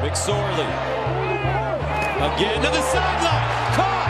McSorley. Again to the sideline. Caught.